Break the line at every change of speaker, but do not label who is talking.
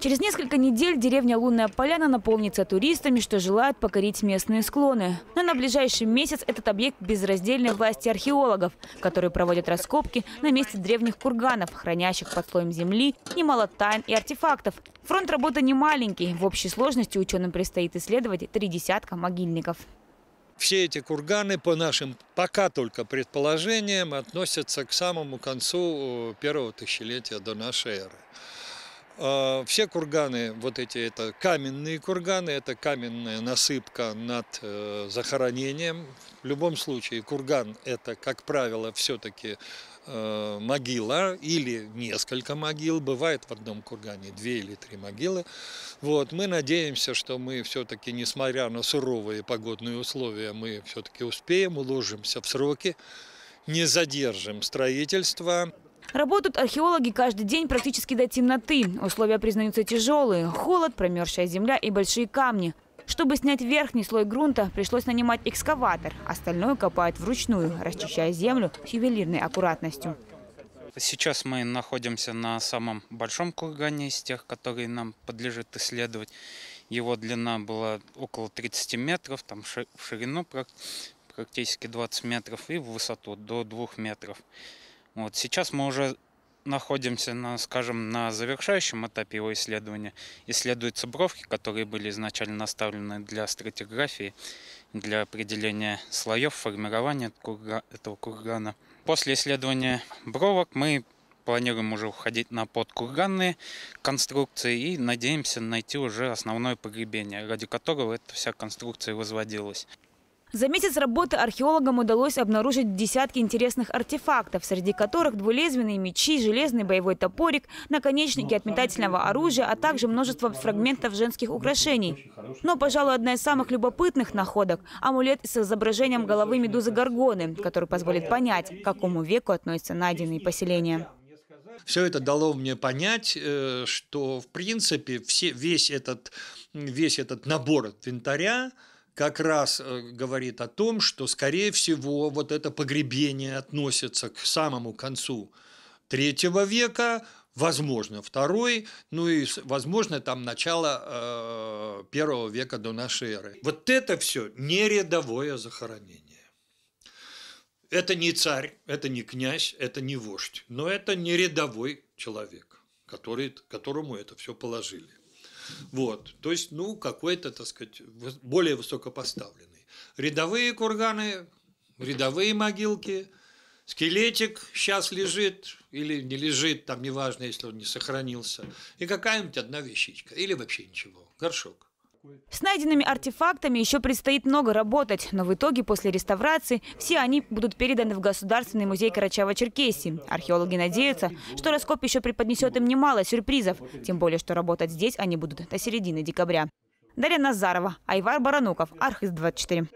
Через несколько недель деревня Лунная Поляна наполнится туристами, что желают покорить местные склоны. Но на ближайший месяц этот объект безраздельной власти археологов, которые проводят раскопки на месте древних курганов, хранящих под слоем земли немало тайн и артефактов. Фронт работы не маленький. В общей сложности ученым предстоит исследовать три десятка могильников.
Все эти курганы, по нашим пока только предположениям, относятся к самому концу первого тысячелетия до нашей эры. А, все курганы, вот эти, это каменные курганы, это каменная насыпка над э, захоронением. В любом случае курган это, как правило, все-таки э, могила или несколько могил. Бывает в одном кургане две или три могилы. Вот, мы надеемся, что мы все-таки, несмотря на суровые погодные условия, мы все-таки успеем, уложимся в сроки, не задержим строительство.
Работают археологи каждый день практически до темноты. Условия признаются тяжелые. Холод, промерзшая земля и большие камни. Чтобы снять верхний слой грунта, пришлось нанимать экскаватор. Остальное копают вручную, расчищая землю с ювелирной аккуратностью.
Сейчас мы находимся на самом большом кургане из тех, которые нам подлежит исследовать. Его длина была около 30 метров, там в ширину практически 20 метров и в высоту до 2 метров. Вот сейчас мы уже находимся, на, скажем, на завершающем этапе его исследования. Исследуются бровки, которые были изначально наставлены для стратиграфии, для определения слоев формирования этого кургана. После исследования бровок мы планируем уже уходить на подкурганные конструкции и надеемся найти уже основное погребение, ради которого эта вся конструкция возводилась.
За месяц работы археологам удалось обнаружить десятки интересных артефактов, среди которых двулезвенные мечи, железный боевой топорик, наконечники от метательного оружия, а также множество фрагментов женских украшений. Но, пожалуй, одна из самых любопытных находок – амулет с изображением головы медузы Горгоны, который позволит понять, к какому веку относятся найденные поселения.
Все это дало мне понять, э, что, в принципе, все, весь, этот, весь этот набор инвентаря – как раз э, говорит о том, что, скорее всего, вот это погребение относится к самому концу третьего века, возможно, второй, ну и, возможно, там начало э, первого века до нашей эры. Вот это все не рядовое захоронение. Это не царь, это не князь, это не вождь, но это не рядовой человек, который, которому это все положили. Вот. То есть, ну, какой-то, так сказать, более высокопоставленный. Рядовые курганы, рядовые могилки, скелетик сейчас лежит или не лежит, там неважно, если он не сохранился, и какая-нибудь одна вещичка, или вообще ничего, горшок.
С найденными артефактами еще предстоит много работать, но в итоге после реставрации все они будут переданы в Государственный музей Карачаева-Черкесии. Археологи надеются, что раскоп еще преподнесет им немало сюрпризов, тем более, что работать здесь они будут до середины декабря. Дарья Назарова, Айвар Барануков, Архиз 24.